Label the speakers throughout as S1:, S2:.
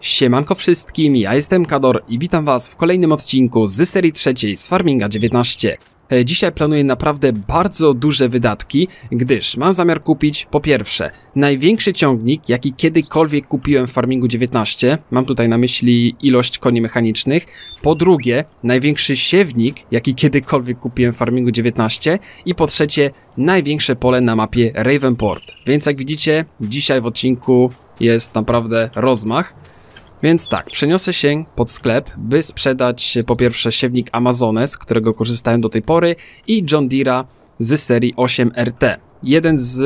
S1: Siemanko wszystkim, ja jestem Kador i witam was w kolejnym odcinku z serii trzeciej z Farminga 19. E, Dzisiaj planuję naprawdę bardzo duże wydatki, gdyż mam zamiar kupić po pierwsze największy ciągnik, jaki kiedykolwiek kupiłem w Farmingu 19, mam tutaj na myśli ilość koni mechanicznych, po drugie największy siewnik, jaki kiedykolwiek kupiłem w Farmingu 19 i po trzecie największe pole na mapie Ravenport. Więc jak widzicie, dzisiaj w odcinku jest naprawdę rozmach. Więc tak, przeniosę się pod sklep, by sprzedać po pierwsze siewnik Amazone, z którego korzystałem do tej pory i John Deere'a z serii 8RT. Jeden z,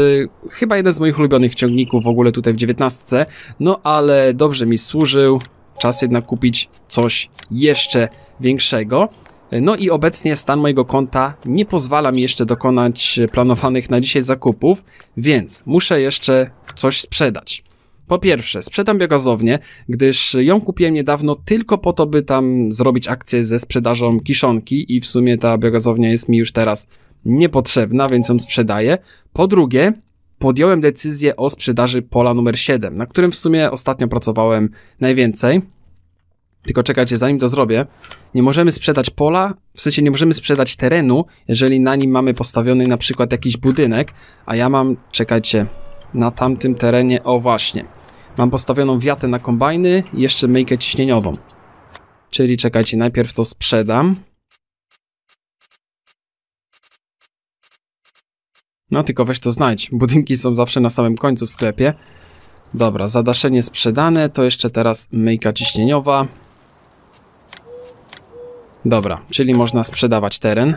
S1: chyba jeden z moich ulubionych ciągników w ogóle tutaj w 19, no ale dobrze mi służył, czas jednak kupić coś jeszcze większego. No i obecnie stan mojego konta nie pozwala mi jeszcze dokonać planowanych na dzisiaj zakupów, więc muszę jeszcze coś sprzedać. Po pierwsze, sprzedam biogazownię, gdyż ją kupiłem niedawno tylko po to, by tam zrobić akcję ze sprzedażą kiszonki i w sumie ta biogazownia jest mi już teraz niepotrzebna, więc ją sprzedaję. Po drugie, podjąłem decyzję o sprzedaży pola numer 7, na którym w sumie ostatnio pracowałem najwięcej. Tylko czekajcie, zanim to zrobię, nie możemy sprzedać pola, w sensie nie możemy sprzedać terenu, jeżeli na nim mamy postawiony na przykład jakiś budynek, a ja mam, czekajcie, na tamtym terenie, o właśnie, mam postawioną wiatę na kombajny i jeszcze myjkę ciśnieniową. Czyli czekajcie, najpierw to sprzedam. No tylko weź to znajdź, budynki są zawsze na samym końcu w sklepie. Dobra, zadaszenie sprzedane, to jeszcze teraz myjka ciśnieniowa. Dobra, czyli można sprzedawać teren.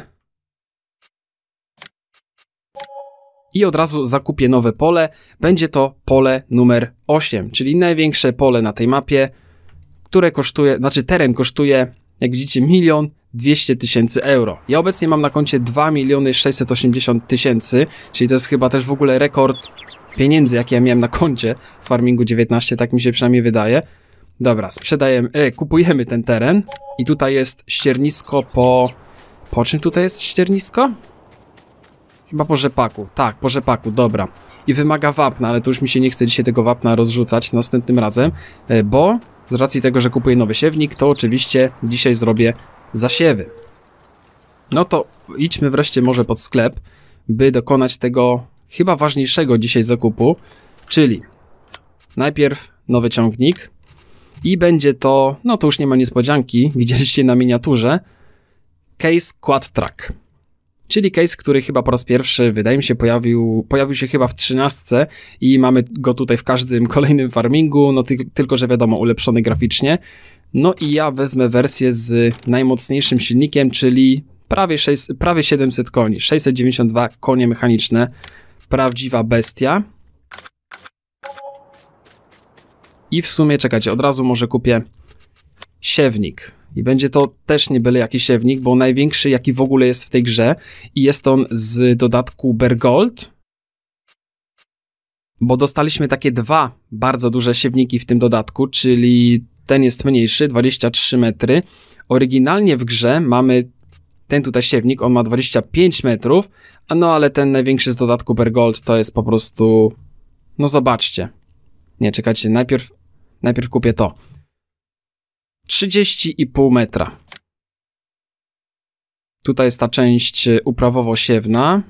S1: I od razu zakupię nowe pole. Będzie to pole numer 8, czyli największe pole na tej mapie, które kosztuje, znaczy teren kosztuje, jak widzicie, milion 200 tysięcy euro. Ja obecnie mam na koncie 2 miliony 680 tysięcy, czyli to jest chyba też w ogóle rekord pieniędzy, jakie ja miałem na koncie w Farmingu 19, tak mi się przynajmniej wydaje. Dobra, sprzedajemy, e, kupujemy ten teren i tutaj jest ściernisko po... Po czym tutaj jest ściernisko? Chyba po rzepaku. Tak, po rzepaku, dobra. I wymaga wapna, ale to już mi się nie chce dzisiaj tego wapna rozrzucać następnym razem, e, bo z racji tego, że kupuję nowy siewnik, to oczywiście dzisiaj zrobię zasiewy. No to idźmy wreszcie może pod sklep, by dokonać tego chyba ważniejszego dzisiaj zakupu, czyli najpierw nowy ciągnik i będzie to, no to już nie ma niespodzianki, widzieliście na miniaturze, Case Quad Track czyli case, który chyba po raz pierwszy, wydaje mi się, pojawił, pojawił się chyba w 13 i mamy go tutaj w każdym kolejnym farmingu, no ty, tylko, że wiadomo, ulepszony graficznie. No i ja wezmę wersję z najmocniejszym silnikiem, czyli prawie, 6, prawie 700 koni, 692 konie mechaniczne, prawdziwa bestia. I w sumie, czekajcie, od razu może kupię siewnik. I będzie to też nie byle jaki siewnik, bo największy jaki w ogóle jest w tej grze i jest on z dodatku Bergold. Bo dostaliśmy takie dwa bardzo duże siewniki w tym dodatku, czyli ten jest mniejszy, 23 metry. Oryginalnie w grze mamy ten tutaj siewnik, on ma 25 metrów, no ale ten największy z dodatku Bergold to jest po prostu... No zobaczcie. Nie, czekajcie, najpierw, najpierw kupię to. 30,5 metra. Tutaj jest ta część uprawowo-siewna.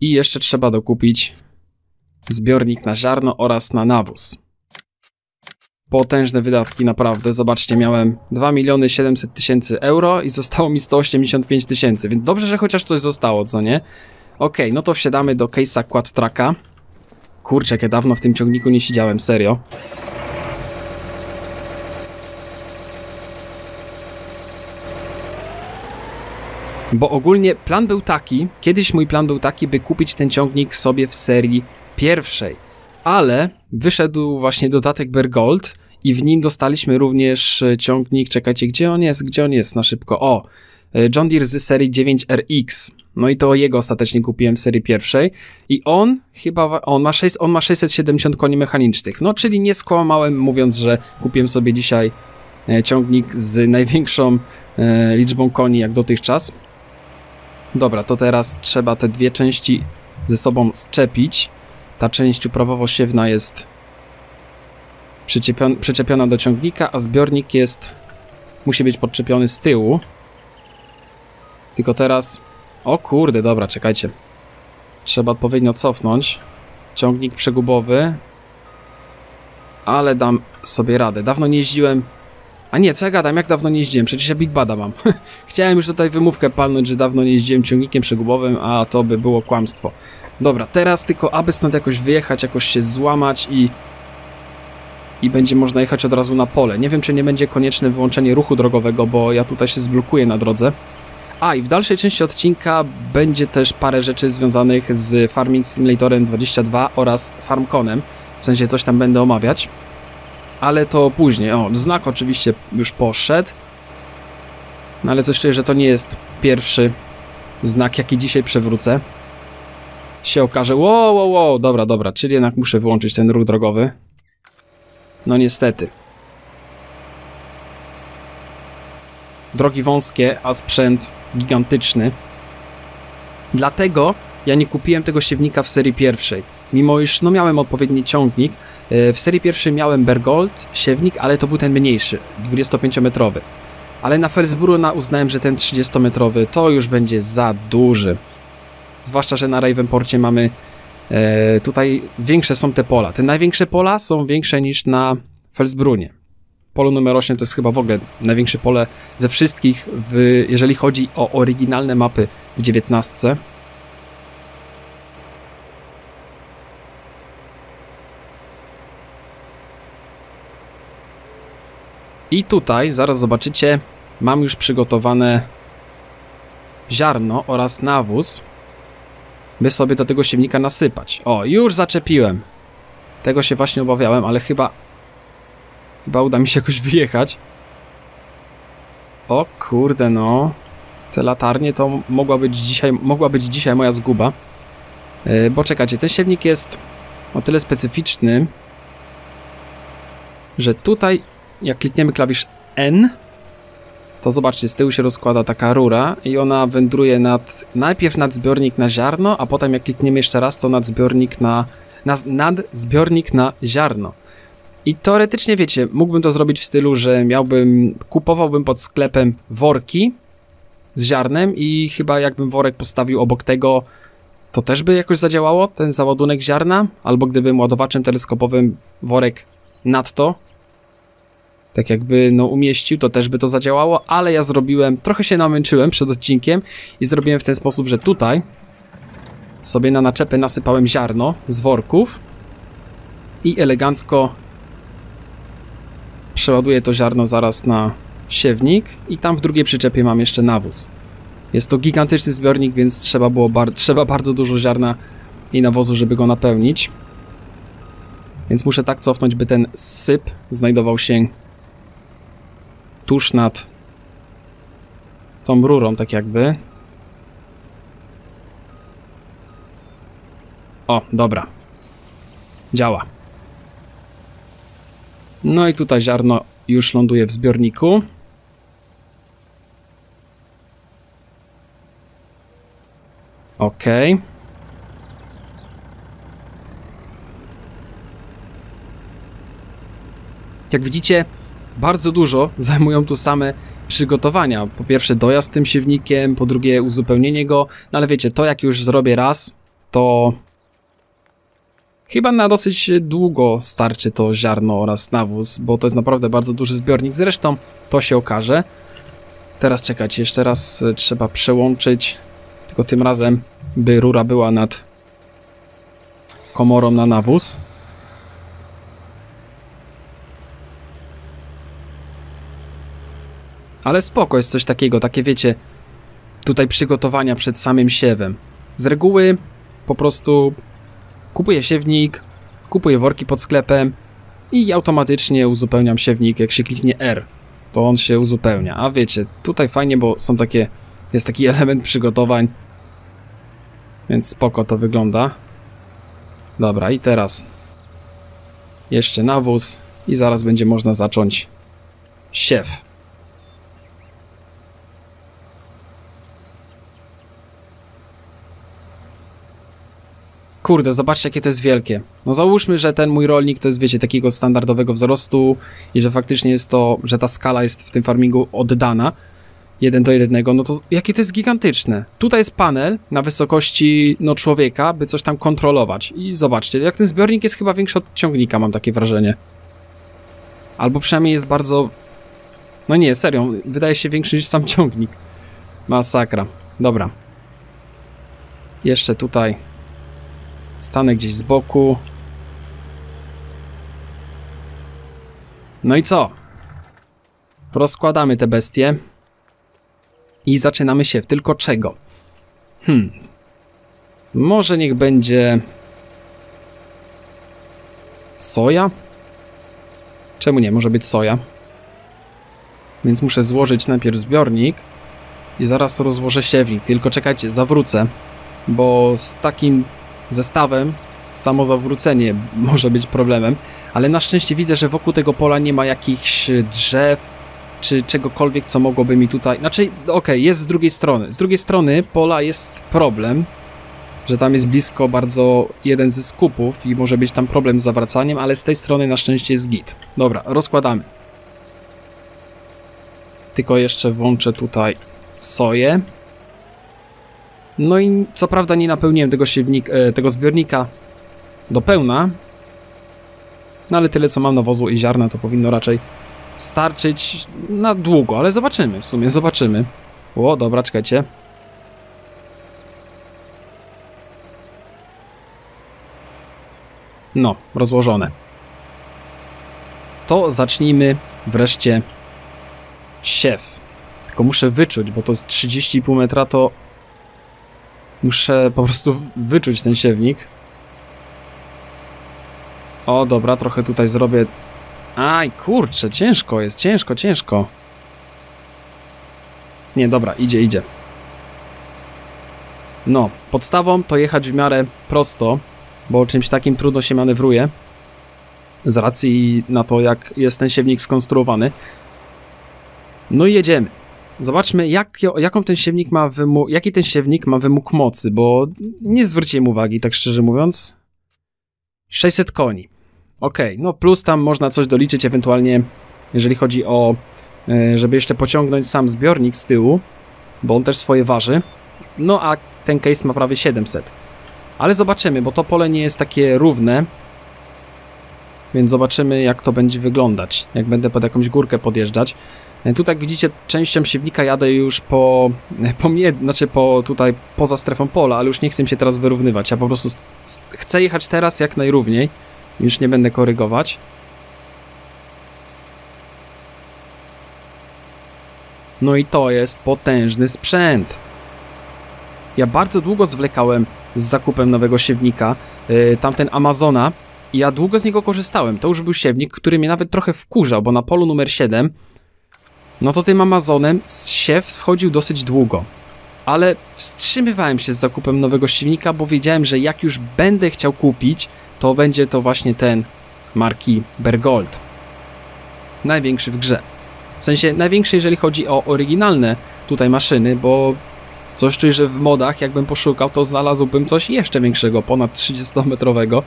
S1: I jeszcze trzeba dokupić zbiornik na ziarno oraz na nawóz. Potężne wydatki, naprawdę. Zobaczcie, miałem 2 miliony 700 tysięcy euro i zostało mi 185 tysięcy, więc dobrze, że chociaż coś zostało, co nie? Ok, no to wsiadamy do case'a Quad Tracka. Kurczę, jak ja dawno w tym ciągniku nie siedziałem, serio. Bo ogólnie plan był taki, kiedyś mój plan był taki, by kupić ten ciągnik sobie w serii pierwszej, ale wyszedł właśnie dodatek Bergold i w nim dostaliśmy również e, ciągnik, czekajcie, gdzie on jest, gdzie on jest na szybko, o, e, John Deere z serii 9RX, no i to jego ostatecznie kupiłem w serii pierwszej i on chyba, on ma, 6, on ma 670 koni mechanicznych, no czyli nie skłamałem mówiąc, że kupiłem sobie dzisiaj e, ciągnik z największą liczbą koni jak dotychczas, Dobra, to teraz trzeba te dwie części ze sobą zczepić. Ta część uprawowo-siewna jest przyczepion przyczepiona do ciągnika, a zbiornik jest... musi być podczepiony z tyłu. Tylko teraz... O kurde, dobra, czekajcie. Trzeba odpowiednio cofnąć. Ciągnik przegubowy. Ale dam sobie radę. Dawno nie jeździłem... A nie, co ja gadam, jak dawno nie jeździłem? Przecież ja Big Bada mam. Chciałem już tutaj wymówkę palnąć, że dawno nie jeździłem ciągnikiem przegubowym, a to by było kłamstwo. Dobra, teraz tylko aby stąd jakoś wyjechać, jakoś się złamać i... I będzie można jechać od razu na pole. Nie wiem, czy nie będzie konieczne wyłączenie ruchu drogowego, bo ja tutaj się zblokuję na drodze. A, i w dalszej części odcinka będzie też parę rzeczy związanych z Farming Simulatorem 22 oraz FarmConem. W sensie coś tam będę omawiać. Ale to później. O, znak oczywiście już poszedł. No ale coś czuję, że to nie jest pierwszy znak, jaki dzisiaj przewrócę. Się okaże, wow, wow, wow, dobra, dobra, czyli jednak muszę wyłączyć ten ruch drogowy. No niestety. Drogi wąskie, a sprzęt gigantyczny. Dlatego ja nie kupiłem tego siewnika w serii pierwszej. Mimo iż no miałem odpowiedni ciągnik, w serii pierwszej miałem Bergold siewnik, ale to był ten mniejszy, 25-metrowy. Ale na Felsbruna uznałem, że ten 30-metrowy to już będzie za duży. Zwłaszcza, że na Ravenporcie mamy e, tutaj większe są te pola. Te największe pola są większe niż na Felsbrunie. Polu numer 8 to jest chyba w ogóle największe pole ze wszystkich, w, jeżeli chodzi o oryginalne mapy w 19. I tutaj, zaraz zobaczycie, mam już przygotowane ziarno oraz nawóz, by sobie do tego siewnika nasypać. O, już zaczepiłem. Tego się właśnie obawiałem, ale chyba Chyba uda mi się jakoś wyjechać. O kurde no. Te latarnie to mogła być dzisiaj, mogła być dzisiaj moja zguba. Yy, bo czekajcie, ten siewnik jest o tyle specyficzny, że tutaj jak klikniemy klawisz N, to zobaczcie, z tyłu się rozkłada taka rura i ona wędruje nad, najpierw nad zbiornik na ziarno, a potem jak klikniemy jeszcze raz, to nad zbiornik na, na nad zbiornik na ziarno. I teoretycznie, wiecie, mógłbym to zrobić w stylu, że miałbym, kupowałbym pod sklepem worki z ziarnem i chyba jakbym worek postawił obok tego, to też by jakoś zadziałało, ten załadunek ziarna, albo gdybym ładowaczem teleskopowym worek nadto, tak jakby no umieścił, to też by to zadziałało, ale ja zrobiłem, trochę się namęczyłem przed odcinkiem i zrobiłem w ten sposób, że tutaj sobie na naczepę nasypałem ziarno z worków i elegancko przeładuję to ziarno zaraz na siewnik i tam w drugiej przyczepie mam jeszcze nawóz. Jest to gigantyczny zbiornik, więc trzeba było bar trzeba bardzo dużo ziarna i nawozu, żeby go napełnić. Więc muszę tak cofnąć, by ten syp znajdował się tuż nad tą rurą, tak jakby. O, dobra. Działa. No i tutaj ziarno już ląduje w zbiorniku. Ok. Jak widzicie, bardzo dużo zajmują tu same przygotowania. Po pierwsze dojazd tym siewnikiem, po drugie uzupełnienie go, no ale wiecie, to jak już zrobię raz, to Chyba na dosyć długo starczy to ziarno oraz nawóz, bo to jest naprawdę bardzo duży zbiornik. Zresztą to się okaże. Teraz czekać, jeszcze raz trzeba przełączyć, tylko tym razem by rura była nad komorą na nawóz. Ale spoko jest coś takiego, takie wiecie, tutaj przygotowania przed samym siewem. Z reguły po prostu Kupuję siewnik, kupuję worki pod sklepem i automatycznie uzupełniam siewnik, jak się kliknie R, to on się uzupełnia. A wiecie, tutaj fajnie, bo są takie, jest taki element przygotowań, więc spoko to wygląda. Dobra, i teraz jeszcze nawóz i zaraz będzie można zacząć siew. Kurde, zobaczcie jakie to jest wielkie. No załóżmy, że ten mój rolnik to jest, wiecie, takiego standardowego wzrostu i że faktycznie jest to, że ta skala jest w tym farmingu oddana jeden do jednego, no to jakie to jest gigantyczne. Tutaj jest panel na wysokości no, człowieka, by coś tam kontrolować. I zobaczcie, jak ten zbiornik jest chyba większy od ciągnika, mam takie wrażenie. Albo przynajmniej jest bardzo... No nie, serio, wydaje się większy niż sam ciągnik. Masakra. Dobra. Jeszcze tutaj stanę gdzieś z boku. No i co? Rozkładamy te bestie. I zaczynamy się tylko czego? Hmm. Może niech będzie... Soja? Czemu nie? Może być soja. Więc muszę złożyć najpierw zbiornik i zaraz rozłożę siewnik. Tylko czekajcie, zawrócę, bo z takim zestawem samo zawrócenie może być problemem, ale na szczęście widzę, że wokół tego pola nie ma jakichś drzew, czy czegokolwiek, co mogłoby mi tutaj... Znaczy, okej, okay, jest z drugiej strony. Z drugiej strony pola jest problem, że tam jest blisko bardzo jeden ze skupów i może być tam problem z zawracaniem, ale z tej strony na szczęście jest git. Dobra, rozkładamy. Tylko jeszcze włączę tutaj soję. No i co prawda nie napełniłem tego, siewnik, e, tego zbiornika do pełna, no ale tyle co mam nawozu i ziarna to powinno raczej starczyć na długo, ale zobaczymy, w sumie zobaczymy. O, dobra, czekajcie. No, rozłożone. To zacznijmy wreszcie siew. Tylko muszę wyczuć, bo to jest 30,5 metra, to muszę po prostu wyczuć ten siewnik. O, dobra, trochę tutaj zrobię Aj, kurczę, ciężko jest, ciężko, ciężko. Nie, dobra, idzie, idzie. No, podstawą to jechać w miarę prosto, bo czymś takim trudno się manewruje. Z racji na to, jak jest ten siewnik skonstruowany. No i jedziemy. Zobaczmy, jak, jaką ten siewnik ma wymóg, jaki ten siewnik ma wymóg mocy, bo nie zwróciłem uwagi, tak szczerze mówiąc. 600 koni. Ok, no plus tam można coś doliczyć ewentualnie, jeżeli chodzi o, e, żeby jeszcze pociągnąć sam zbiornik z tyłu, bo on też swoje waży. No a ten case ma prawie 700. Ale zobaczymy, bo to pole nie jest takie równe, więc zobaczymy jak to będzie wyglądać, jak będę pod jakąś górkę podjeżdżać. E, tu tak widzicie, częścią siewnika jadę już po, po mnie, znaczy po tutaj poza strefą pola, ale już nie chcę się teraz wyrównywać. Ja po prostu chcę jechać teraz jak najrówniej. Już nie będę korygować. No i to jest potężny sprzęt. Ja bardzo długo zwlekałem z zakupem nowego siewnika, yy, tamten Amazona, ja długo z niego korzystałem. To już był siewnik, który mnie nawet trochę wkurzał, bo na polu numer 7, no to tym Amazonem siew schodził dosyć długo. Ale wstrzymywałem się z zakupem nowego siewnika, bo wiedziałem, że jak już będę chciał kupić, to będzie to właśnie ten marki Bergold. Największy w grze. W sensie największy, jeżeli chodzi o oryginalne tutaj maszyny, bo coś czuję, że w modach, jakbym poszukał, to znalazłbym coś jeszcze większego, ponad 30-metrowego.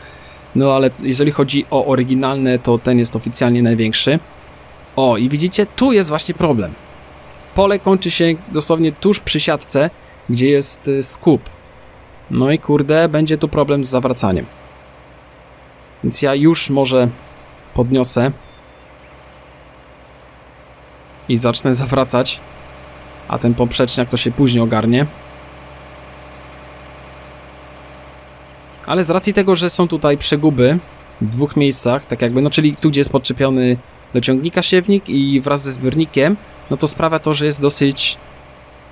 S1: No ale jeżeli chodzi o oryginalne, to ten jest oficjalnie największy. O, i widzicie, tu jest właśnie problem. Pole kończy się dosłownie tuż przy siatce, gdzie jest y, skup. No i kurde, będzie tu problem z zawracaniem. Więc ja już może podniosę i zacznę zawracać, a ten poprzeczniak to się później ogarnie. Ale z racji tego, że są tutaj przeguby w dwóch miejscach, tak jakby, no czyli tu gdzie jest podczepiony do ciągnika siewnik i wraz ze zbiornikiem, no to sprawia to, że jest dosyć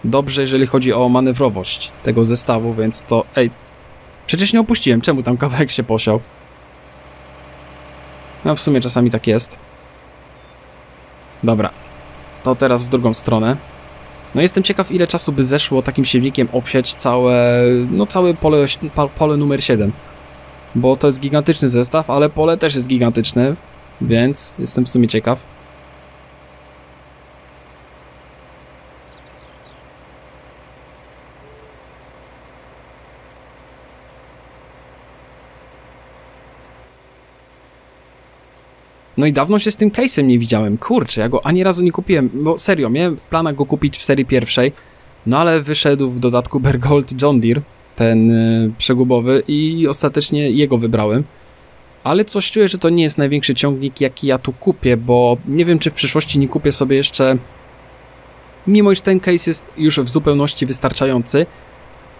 S1: dobrze, jeżeli chodzi o manewrowość tego zestawu, więc to... Ej, przecież nie opuściłem, czemu tam kawałek się posiał? No w sumie czasami tak jest. Dobra. To teraz w drugą stronę. No jestem ciekaw ile czasu by zeszło takim siewnikiem obsiać całe, no całe pole, pole numer 7. Bo to jest gigantyczny zestaw, ale pole też jest gigantyczne, więc jestem w sumie ciekaw. No i dawno się z tym case'em nie widziałem, kurczę, ja go ani razu nie kupiłem, bo serio, miałem w planach go kupić w serii pierwszej, no ale wyszedł w dodatku Bergold John Deere, ten yy, przegubowy i ostatecznie jego wybrałem. Ale coś czuję, że to nie jest największy ciągnik, jaki ja tu kupię, bo nie wiem, czy w przyszłości nie kupię sobie jeszcze... Mimo iż ten case jest już w zupełności wystarczający,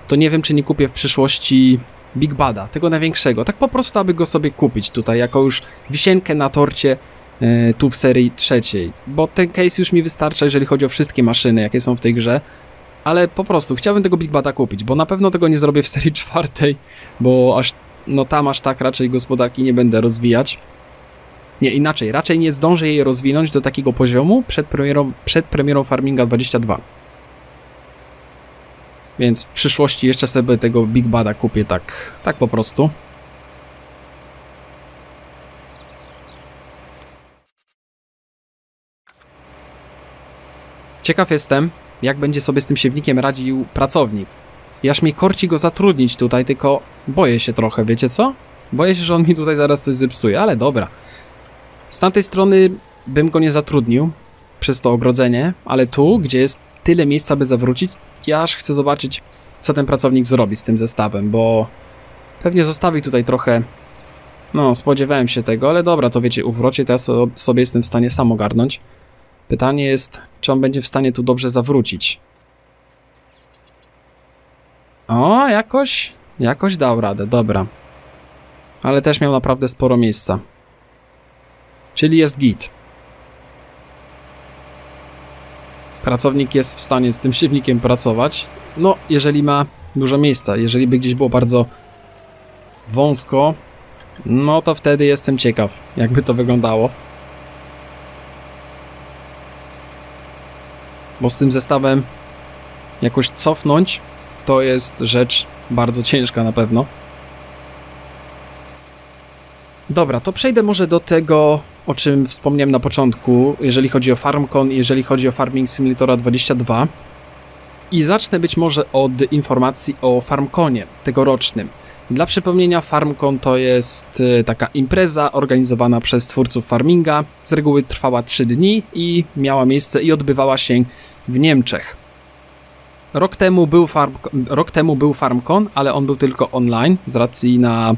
S1: to nie wiem, czy nie kupię w przyszłości Big Bada, tego największego. Tak po prostu, aby go sobie kupić tutaj, jako już wisienkę na torcie yy, tu w serii trzeciej. Bo ten case już mi wystarcza, jeżeli chodzi o wszystkie maszyny, jakie są w tej grze. Ale po prostu chciałbym tego Big Bada kupić, bo na pewno tego nie zrobię w serii czwartej, bo aż, no tam aż tak raczej gospodarki nie będę rozwijać. Nie, inaczej, raczej nie zdążę jej rozwinąć do takiego poziomu przed premierą, przed premierą Farminga 22. Więc w przyszłości jeszcze sobie tego Big Bada kupię tak, tak po prostu. Ciekaw jestem, jak będzie sobie z tym siewnikiem radził pracownik. I aż mnie korci go zatrudnić tutaj, tylko boję się trochę, wiecie co? Boję się, że on mi tutaj zaraz coś zepsuje, ale dobra. Z tamtej strony bym go nie zatrudnił przez to ogrodzenie, ale tu, gdzie jest tyle miejsca, by zawrócić, ja aż chcę zobaczyć, co ten pracownik zrobi z tym zestawem, bo pewnie zostawi tutaj trochę... No, spodziewałem się tego, ale dobra, to wiecie, uwrocie to ja sobie jestem w stanie sam ogarnąć. Pytanie jest, czy on będzie w stanie tu dobrze zawrócić. O, jakoś, jakoś dał radę, dobra. Ale też miał naprawdę sporo miejsca. Czyli jest git. Pracownik jest w stanie z tym siewnikiem pracować. No, jeżeli ma dużo miejsca. Jeżeli by gdzieś było bardzo wąsko, no to wtedy jestem ciekaw, jakby to wyglądało. Bo z tym zestawem jakoś cofnąć to jest rzecz bardzo ciężka na pewno. Dobra, to przejdę może do tego, o czym wspomniałem na początku, jeżeli chodzi o FarmCon, jeżeli chodzi o Farming Simulatora 22. I zacznę być może od informacji o FarmConie tegorocznym. Dla przypomnienia, FarmCon to jest e, taka impreza organizowana przez twórców farminga. Z reguły trwała 3 dni i miała miejsce i odbywała się w Niemczech. Rok temu był, farm, rok temu był FarmCon, ale on był tylko online z racji na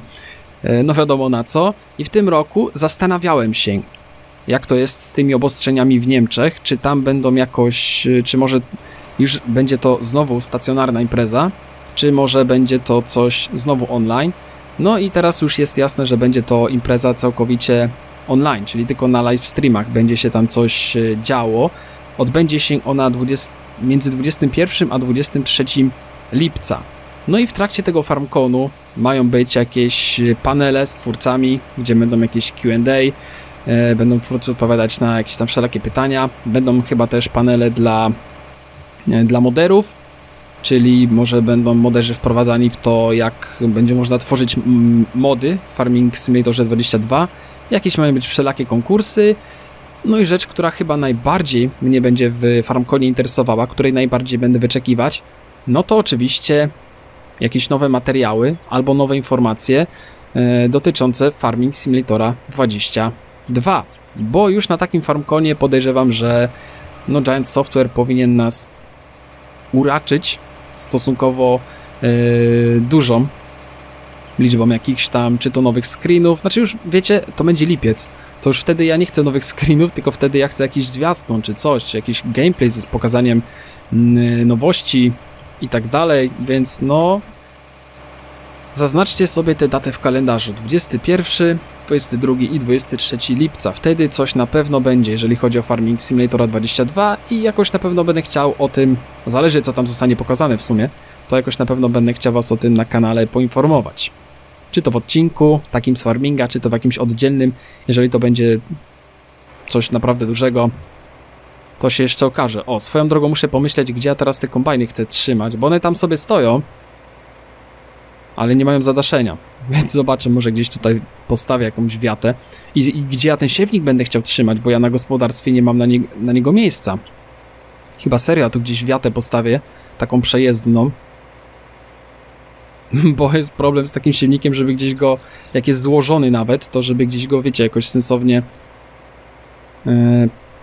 S1: e, no wiadomo na co. I w tym roku zastanawiałem się, jak to jest z tymi obostrzeniami w Niemczech, czy tam będą jakoś, e, czy może już będzie to znowu stacjonarna impreza, czy może będzie to coś znowu online. No i teraz już jest jasne, że będzie to impreza całkowicie online, czyli tylko na live streamach będzie się tam coś e, działo. Odbędzie się ona 20, między 21 a 23 lipca. No i w trakcie tego FarmConu mają być jakieś panele z twórcami, gdzie będą jakieś Q&A, e, będą twórcy odpowiadać na jakieś tam wszelakie pytania. Będą chyba też panele dla, e, dla moderów, czyli może będą moderzy wprowadzani w to, jak będzie można tworzyć mody w Farming Simulatorze 22. Jakieś mają być wszelakie konkursy, no i rzecz, która chyba najbardziej mnie będzie w FarmConie interesowała, której najbardziej będę wyczekiwać, no to oczywiście jakieś nowe materiały albo nowe informacje e, dotyczące Farming Simulatora 22. Bo już na takim FarmConie podejrzewam, że no Giant Software powinien nas uraczyć stosunkowo e, dużą liczbą jakichś tam, czy to nowych screenów, znaczy już wiecie, to będzie lipiec, to już wtedy ja nie chcę nowych screenów, tylko wtedy ja chcę jakiś zwiastun, czy coś, czy jakiś gameplay z pokazaniem mm, nowości i tak dalej, więc no zaznaczcie sobie tę datę w kalendarzu, 21, 22 i 23 lipca, wtedy coś na pewno będzie, jeżeli chodzi o Farming Simulatora 22 i jakoś na pewno będę chciał o tym, zależy co tam zostanie pokazane w sumie, to jakoś na pewno będę chciał Was o tym na kanale poinformować. Czy to w odcinku takim z farminga, czy to w jakimś oddzielnym, jeżeli to będzie coś naprawdę dużego, to się jeszcze okaże. O, swoją drogą muszę pomyśleć, gdzie ja teraz te kombajny chcę trzymać, bo one tam sobie stoją, ale nie mają zadaszenia. Więc zobaczę, może gdzieś tutaj postawię jakąś wiatę i, i gdzie ja ten siewnik będę chciał trzymać, bo ja na gospodarstwie nie mam na, nie, na niego miejsca. Chyba serio, tu gdzieś wiatę postawię, taką przejezdną, bo jest problem z takim silnikiem, żeby gdzieś go, jak jest złożony nawet, to żeby gdzieś go, wiecie, jakoś sensownie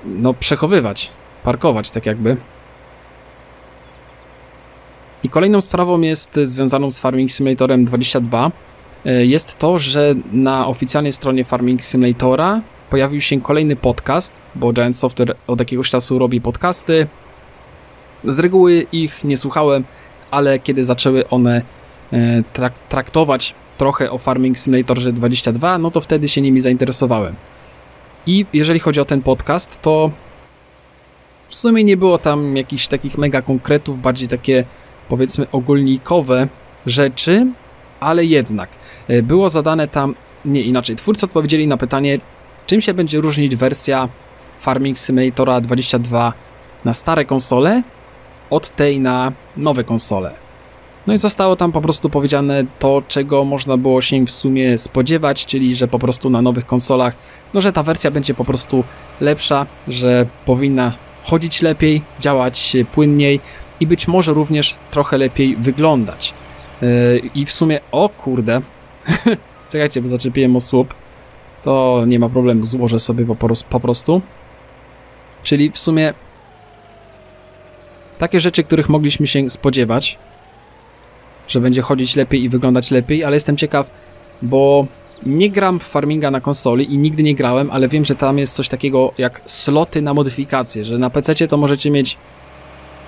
S1: no, przechowywać, parkować tak jakby. I kolejną sprawą jest związaną z Farming Simulatorem 22 jest to, że na oficjalnej stronie Farming Simulatora pojawił się kolejny podcast, bo Giant Software od jakiegoś czasu robi podcasty. Z reguły ich nie słuchałem, ale kiedy zaczęły one e, trak traktować trochę o Farming Simulatorze 22, no to wtedy się nimi zainteresowałem. I jeżeli chodzi o ten podcast, to w sumie nie było tam jakichś takich mega konkretów, bardziej takie powiedzmy ogólnikowe rzeczy, ale jednak e, było zadane tam, nie inaczej, twórcy odpowiedzieli na pytanie, czym się będzie różnić wersja Farming Simulatora 22 na stare konsole od tej na nowe konsole. No i zostało tam po prostu powiedziane to, czego można było się w sumie spodziewać, czyli że po prostu na nowych konsolach, no że ta wersja będzie po prostu lepsza, że powinna chodzić lepiej, działać płynniej i być może również trochę lepiej wyglądać. Yy, I w sumie, o kurde, czekajcie, bo zaczepiłem o słup, to nie ma problemu, złożę sobie po prostu. Czyli w sumie takie rzeczy, których mogliśmy się spodziewać, że będzie chodzić lepiej i wyglądać lepiej, ale jestem ciekaw, bo nie gram w farminga na konsoli i nigdy nie grałem, ale wiem, że tam jest coś takiego jak sloty na modyfikacje, że na PC to możecie mieć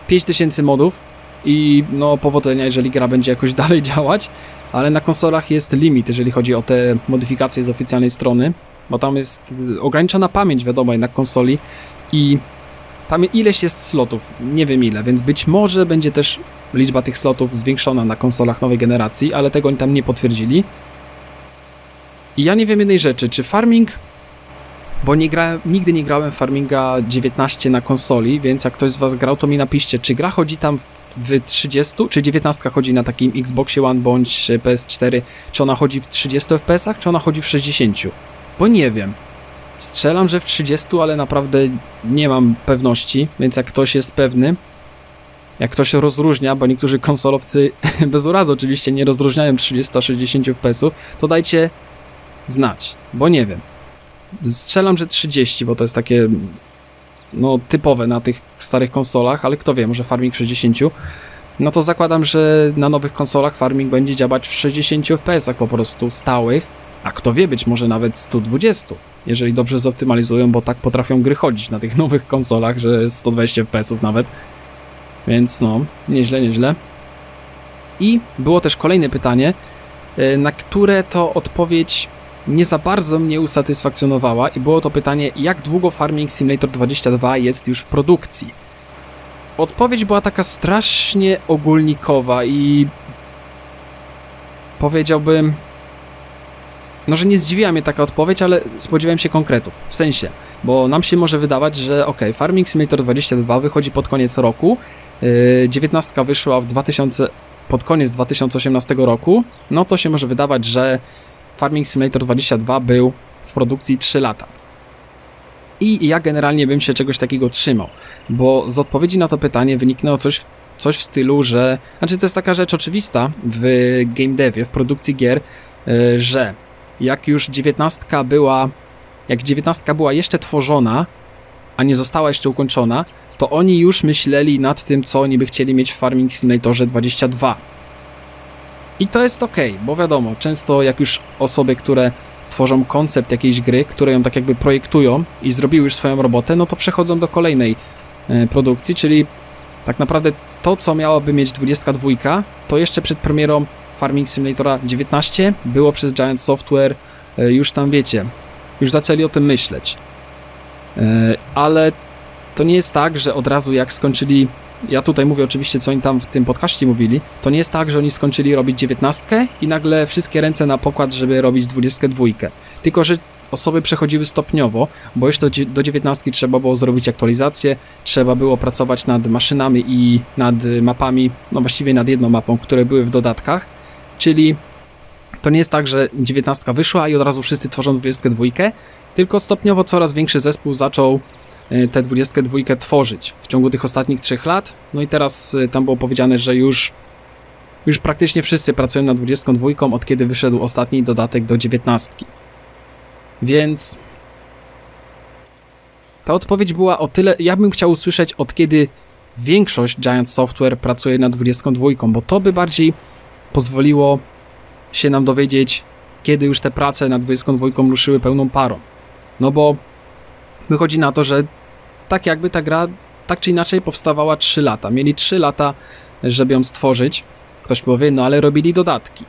S1: 5000 modów i no powodzenia, jeżeli gra będzie jakoś dalej działać, ale na konsolach jest limit, jeżeli chodzi o te modyfikacje z oficjalnej strony, bo tam jest ograniczona pamięć, wiadomo, jednak konsoli i tam ileś jest slotów, nie wiem ile, więc być może będzie też liczba tych slotów zwiększona na konsolach nowej generacji, ale tego oni tam nie potwierdzili. I ja nie wiem jednej rzeczy, czy farming, bo nie grałem, nigdy nie grałem farminga 19 na konsoli, więc jak ktoś z was grał, to mi napiszcie, czy gra chodzi tam w 30, czy 19 chodzi na takim Xboxie One bądź PS4, czy ona chodzi w 30 FPS-ach, czy ona chodzi w 60? Bo nie wiem. Strzelam, że w 30, ale naprawdę nie mam pewności, więc jak ktoś jest pewny, jak ktoś rozróżnia, bo niektórzy konsolowcy bez urazu oczywiście nie rozróżniają 30-60 fps, to dajcie znać, bo nie wiem. Strzelam, że 30, bo to jest takie no, typowe na tych starych konsolach, ale kto wie, może farming w 60. No to zakładam, że na nowych konsolach farming będzie działać w 60 fps po prostu stałych, a kto wie, być może nawet 120, jeżeli dobrze zoptymalizują, bo tak potrafią gry chodzić na tych nowych konsolach, że 120 fps nawet. Więc no, nieźle, nieźle. I było też kolejne pytanie, e, na które to odpowiedź nie za bardzo mnie usatysfakcjonowała i było to pytanie, jak długo Farming Simulator 22 jest już w produkcji. Odpowiedź była taka strasznie ogólnikowa i powiedziałbym, no, że nie zdziwiła mnie taka odpowiedź, ale spodziewałem się konkretów. W sensie, bo nam się może wydawać, że ok, Farming Simulator 22 wychodzi pod koniec roku, 19 wyszła w 2000, pod koniec 2018 roku, no to się może wydawać, że Farming Simulator 22 był w produkcji 3 lata. I ja generalnie bym się czegoś takiego trzymał, bo z odpowiedzi na to pytanie wyniknęło coś, coś w stylu, że. Znaczy, to jest taka rzecz oczywista w game devie, w produkcji gier, yy, że jak już 19 była, jak 19 była jeszcze tworzona, a nie została jeszcze ukończona, to oni już myśleli nad tym, co oni by chcieli mieć w Farming Simulatorze 22. I to jest ok, bo wiadomo, często jak już osoby, które tworzą koncept jakiejś gry, które ją tak jakby projektują i zrobiły już swoją robotę, no to przechodzą do kolejnej e, produkcji, czyli tak naprawdę to, co miałoby mieć 22, to jeszcze przed premierą Farming Simulatora 19 było przez Giant Software, e, już tam wiecie, już zaczęli o tym myśleć. E, ale to nie jest tak, że od razu jak skończyli, ja tutaj mówię oczywiście, co oni tam w tym podcaście mówili, to nie jest tak, że oni skończyli robić 19 i nagle wszystkie ręce na pokład, żeby robić 22. Tylko, że osoby przechodziły stopniowo, bo to do 19 trzeba było zrobić aktualizację, trzeba było pracować nad maszynami i nad mapami, no właściwie nad jedną mapą, które były w dodatkach, czyli to nie jest tak, że 19 wyszła i od razu wszyscy tworzą 22, tylko stopniowo coraz większy zespół zaczął tę 22 tworzyć w ciągu tych ostatnich 3 lat. No i teraz e, tam było powiedziane, że już, już praktycznie wszyscy pracują nad 22, od kiedy wyszedł ostatni dodatek do 19. Więc ta odpowiedź była o tyle, ja bym chciał usłyszeć od kiedy większość Giant Software pracuje nad 22, bo to by bardziej pozwoliło się nam dowiedzieć, kiedy już te prace nad 22 ruszyły pełną parą. No bo wychodzi na to, że tak jakby ta gra tak czy inaczej powstawała 3 lata. Mieli 3 lata, żeby ją stworzyć. Ktoś powie, no ale robili dodatki.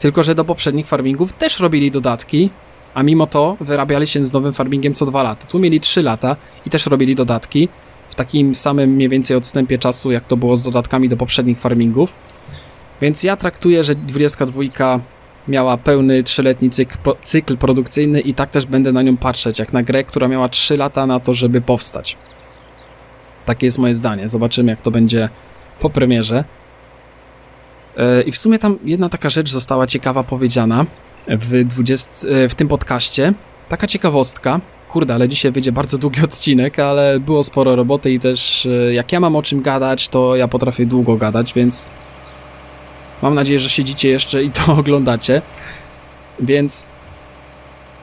S1: Tylko, że do poprzednich farmingów też robili dodatki, a mimo to wyrabiali się z nowym farmingiem co 2 lata. Tu mieli 3 lata i też robili dodatki w takim samym mniej więcej odstępie czasu, jak to było z dodatkami do poprzednich farmingów. Więc ja traktuję, że 22 miała pełny trzyletni cykl, cykl produkcyjny i tak też będę na nią patrzeć, jak na grę, która miała 3 lata na to, żeby powstać. Takie jest moje zdanie. Zobaczymy, jak to będzie po premierze. E, I w sumie tam jedna taka rzecz została ciekawa powiedziana w, 20, e, w tym podcaście. Taka ciekawostka. Kurde, ale dzisiaj wyjdzie bardzo długi odcinek, ale było sporo roboty i też e, jak ja mam o czym gadać, to ja potrafię długo gadać, więc mam nadzieję, że siedzicie jeszcze i to oglądacie. Więc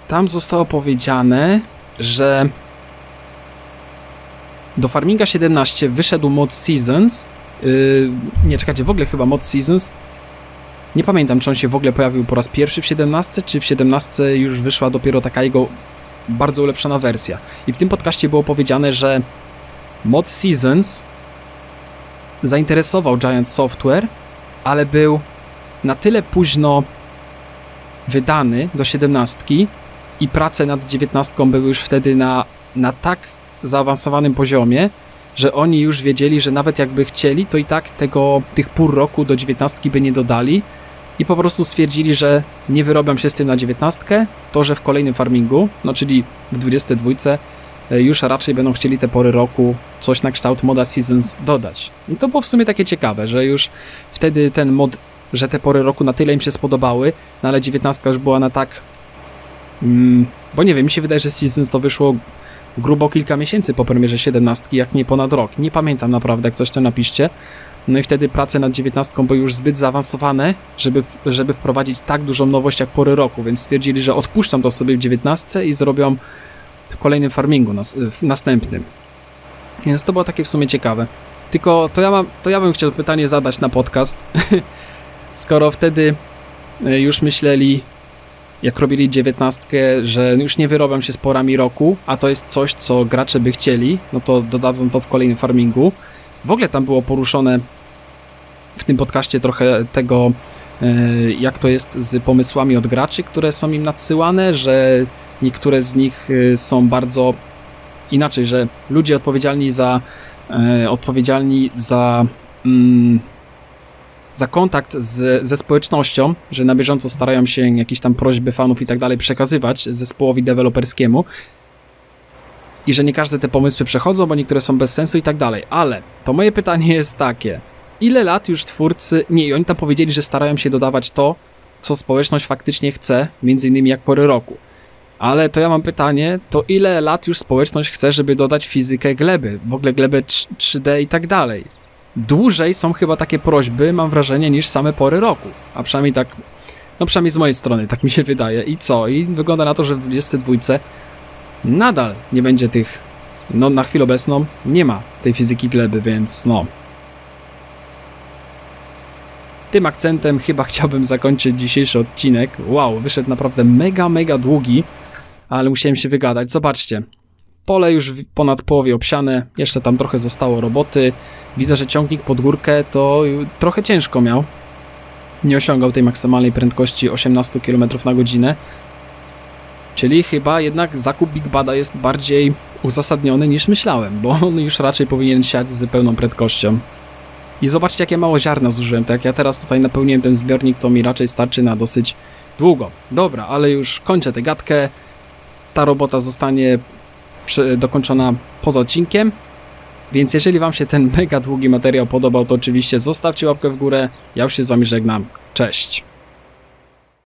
S1: tam zostało powiedziane, że do Farminga 17 wyszedł mod Seasons. Yy, nie, czekajcie, w ogóle chyba mod Seasons. Nie pamiętam, czy on się w ogóle pojawił po raz pierwszy w 17, czy w 17 już wyszła dopiero taka jego bardzo ulepszona wersja. I w tym podcaście było powiedziane, że mod Seasons zainteresował Giant Software, ale był na tyle późno wydany do 17 i prace nad 19 były już wtedy na, na tak zaawansowanym poziomie, że oni już wiedzieli, że nawet jakby chcieli, to i tak tego, tych pół roku do 19 by nie dodali i po prostu stwierdzili, że nie wyrobią się z tym na 19, to że w kolejnym farmingu, no czyli w 22 e, już raczej będą chcieli te pory roku coś na kształt moda Seasons dodać. I to było w sumie takie ciekawe, że już wtedy ten mod, że te pory roku na tyle im się spodobały, no ale 19 już była na tak... Mm, bo nie wiem, mi się wydaje, że Seasons to wyszło grubo kilka miesięcy po premierze 17, jak nie ponad rok. Nie pamiętam naprawdę, jak coś to napiszcie. No i wtedy prace nad 19 były już zbyt zaawansowane, żeby, żeby wprowadzić tak dużą nowość jak pory roku, więc stwierdzili, że odpuszczą to sobie w 19 i zrobią w kolejnym farmingu, nas, w następnym. Więc to było takie w sumie ciekawe. Tylko to ja, mam, to ja bym chciał pytanie zadać na podcast. Skoro wtedy e, już myśleli, jak robili dziewiętnastkę, że już nie wyrobią się z porami roku, a to jest coś, co gracze by chcieli, no to dodadzą to w kolejnym farmingu. W ogóle tam było poruszone w tym podcaście trochę tego, e, jak to jest z pomysłami od graczy, które są im nadsyłane, że niektóre z nich e, są bardzo inaczej, że ludzie odpowiedzialni za e, odpowiedzialni za mm, za kontakt z, ze społecznością, że na bieżąco starają się jakieś tam prośby fanów i tak dalej przekazywać zespołowi deweloperskiemu i że nie każde te pomysły przechodzą, bo niektóre są bez sensu i tak dalej. Ale to moje pytanie jest takie: ile lat już twórcy. Nie, oni tam powiedzieli, że starają się dodawać to, co społeczność faktycznie chce, między innymi jak pory roku. Ale to ja mam pytanie, to ile lat już społeczność chce, żeby dodać fizykę gleby, w ogóle glebę 3D i tak dalej? Dłużej są chyba takie prośby, mam wrażenie, niż same pory roku. A przynajmniej tak, no przynajmniej z mojej strony, tak mi się wydaje. I co? I wygląda na to, że w 22 nadal nie będzie tych, no na chwilę obecną nie ma tej fizyki gleby, więc no. Tym akcentem chyba chciałbym zakończyć dzisiejszy odcinek. Wow, wyszedł naprawdę mega, mega długi, ale musiałem się wygadać. Zobaczcie, pole już ponad połowie obsiane, jeszcze tam trochę zostało roboty. Widzę, że ciągnik pod górkę to trochę ciężko miał. Nie osiągał tej maksymalnej prędkości 18 km na godzinę. Czyli chyba jednak zakup Big Bada jest bardziej uzasadniony niż myślałem, bo on już raczej powinien siać z pełną prędkością. I zobaczcie, jakie mało ziarna zużyłem. Tak jak ja teraz tutaj napełniłem ten zbiornik, to mi raczej starczy na dosyć długo. Dobra, ale już kończę tę gadkę. Ta robota zostanie dokończona poza odcinkiem. Więc jeżeli Wam się ten mega długi materiał podobał, to oczywiście zostawcie łapkę w górę. Ja już się z Wami żegnam. Cześć!